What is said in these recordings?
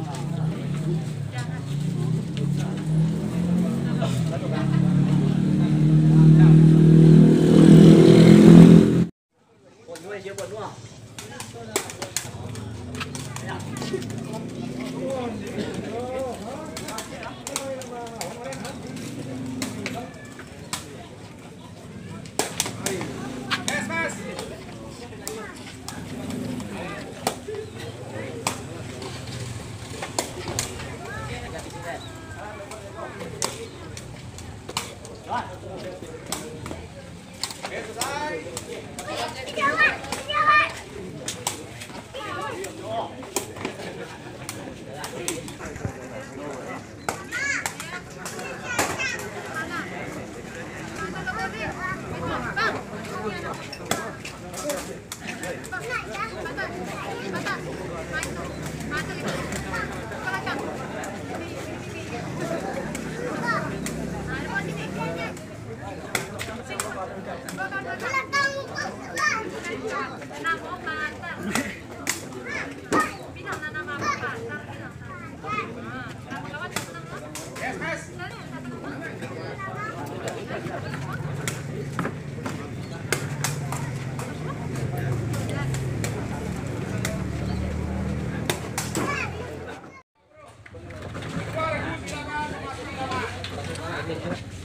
Oh, Gracias.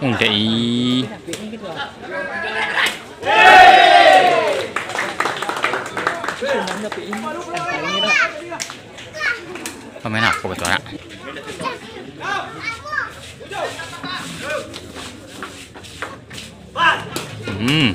Ông đấy. Không mấy nào, không phải chuẩn ạ. Ừm.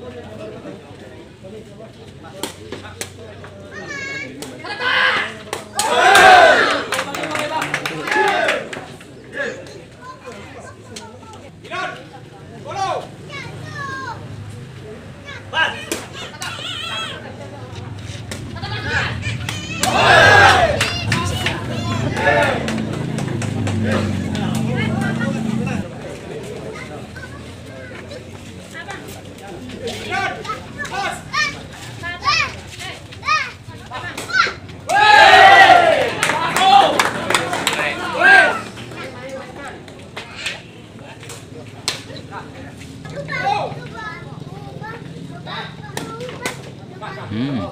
戦い嗯。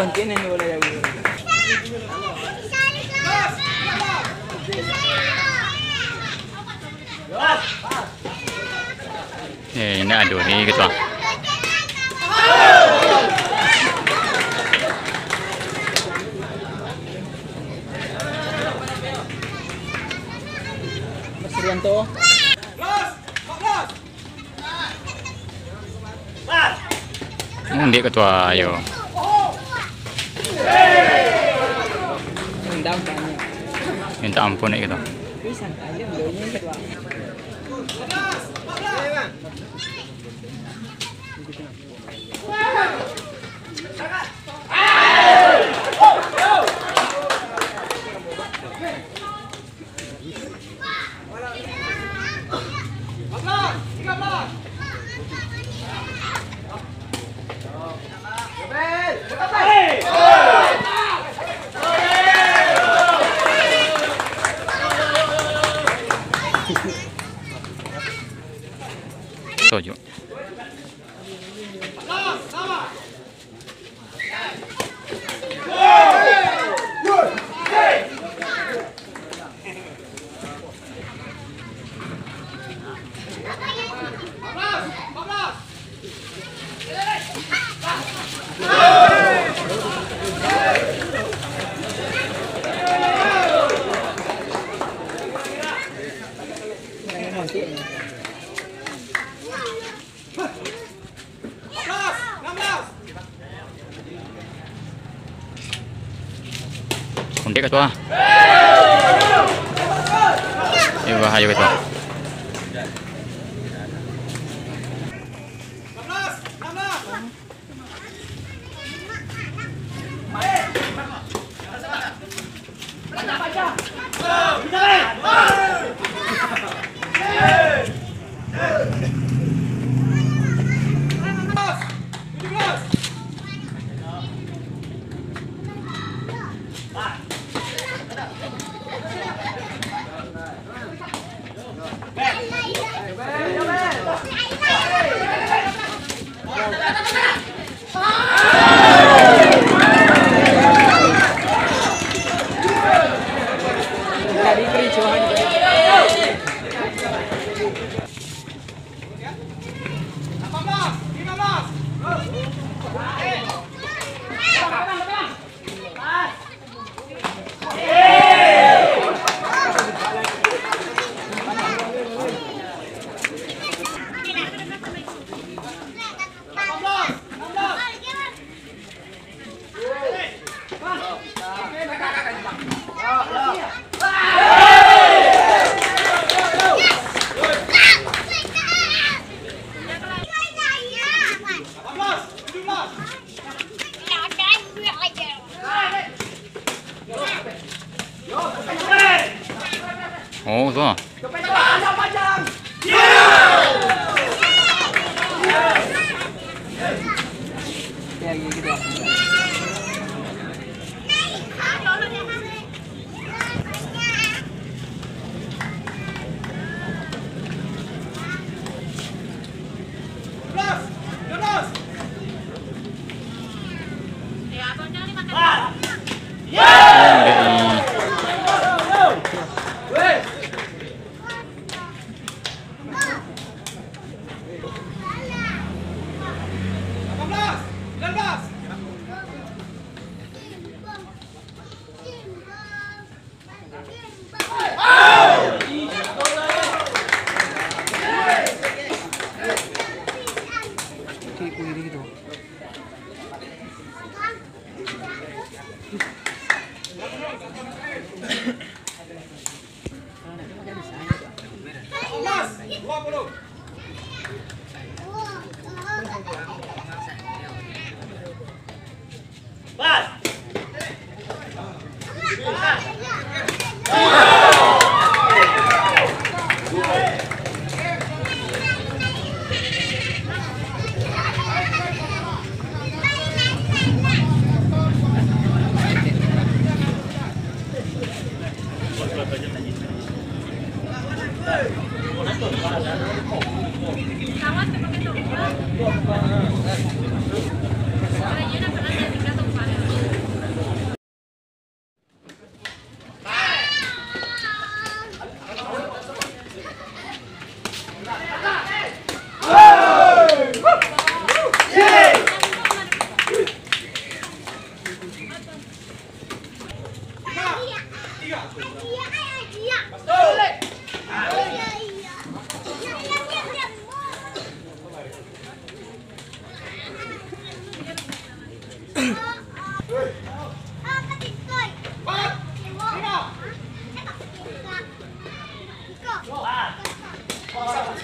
Bantuin ini boleh ya. Eh, ini aduh nih gitu. Mas Rianto. Undi ketua ayo. Minta ampun nih gitu. Ketua. Iya bahaya ketua.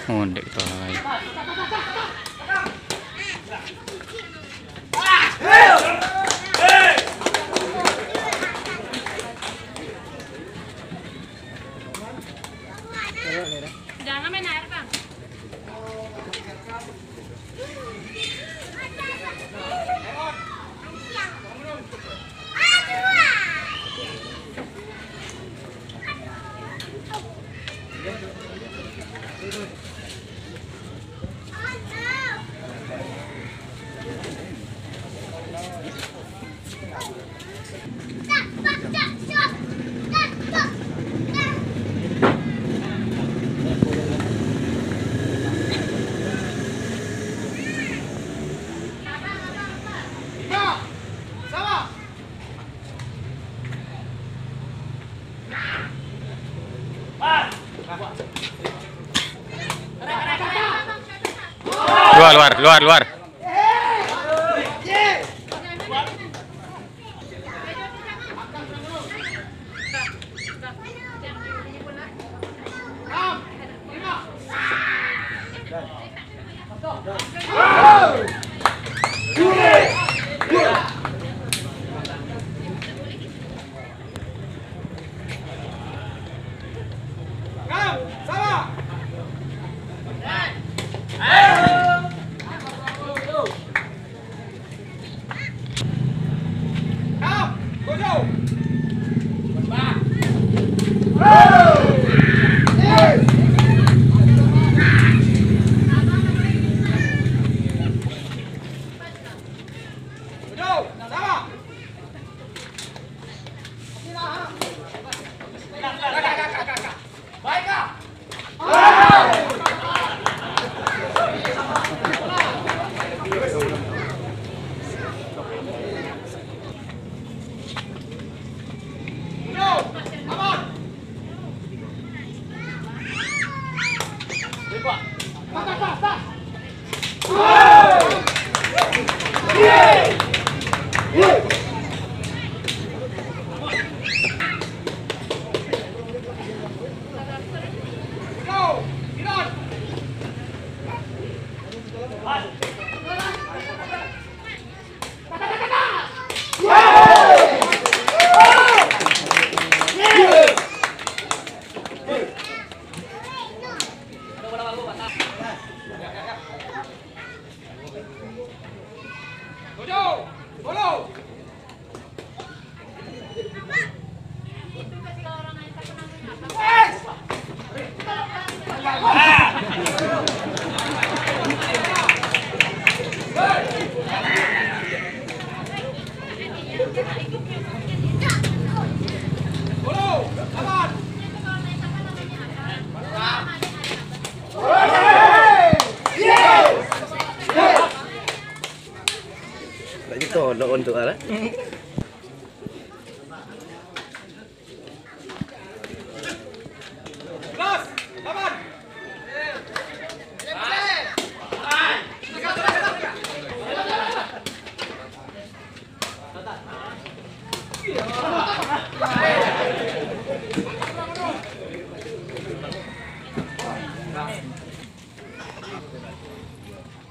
Oh, hindi. Bora, bora.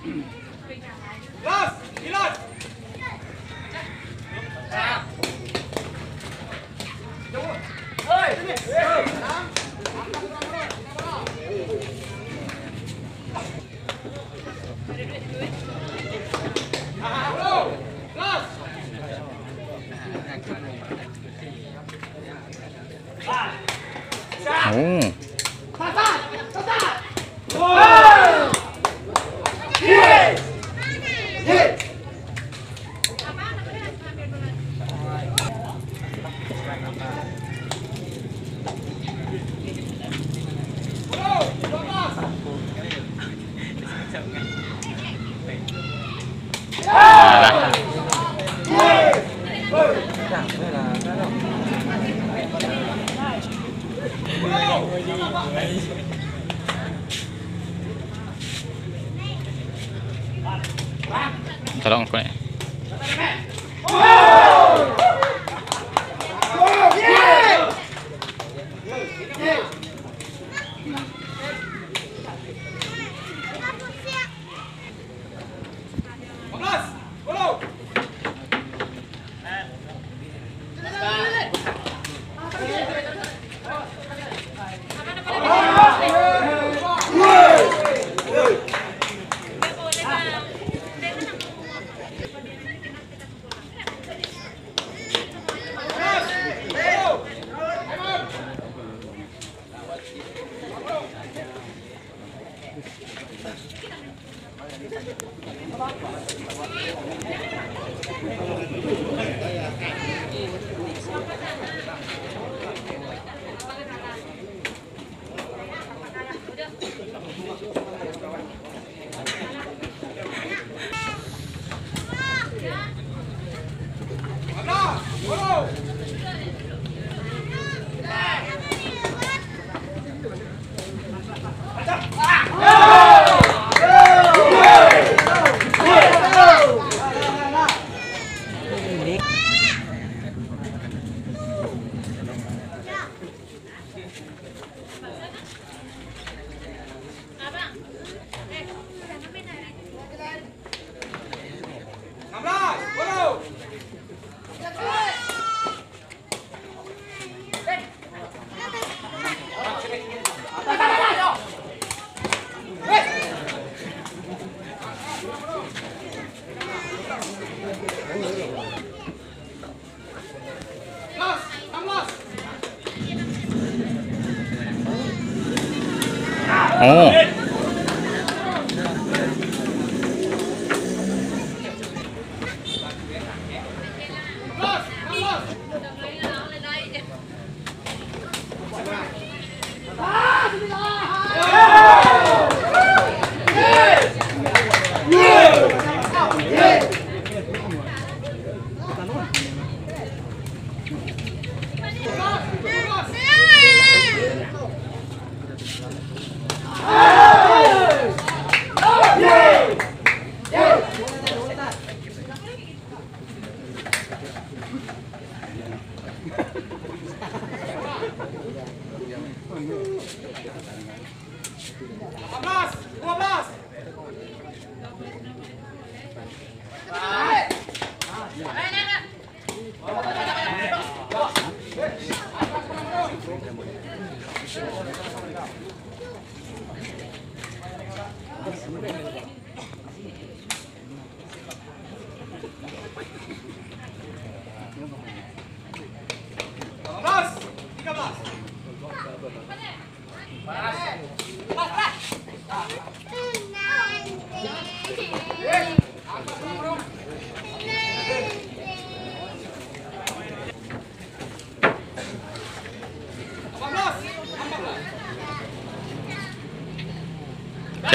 Mm-hmm.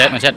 chết mày chết.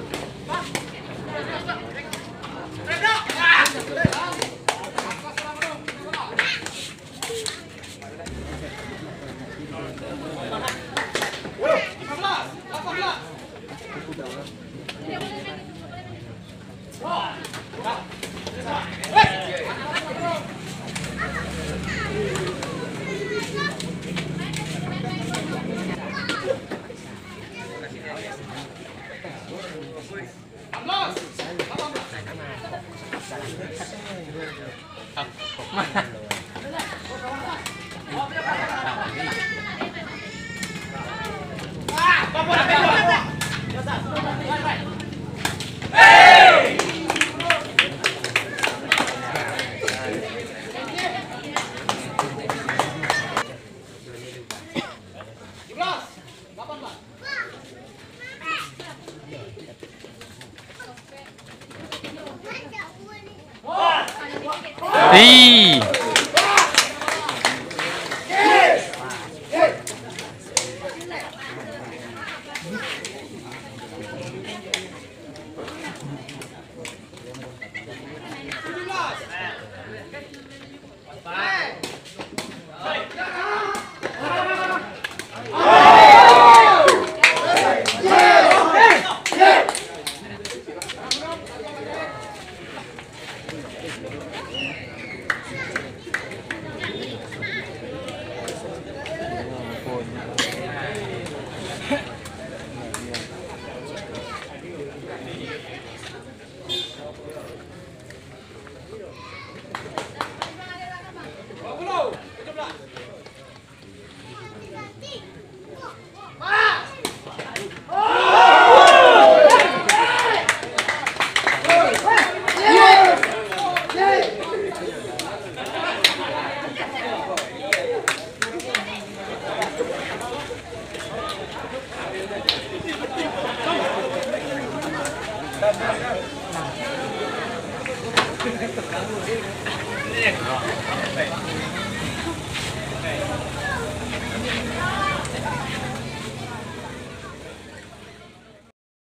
Hey!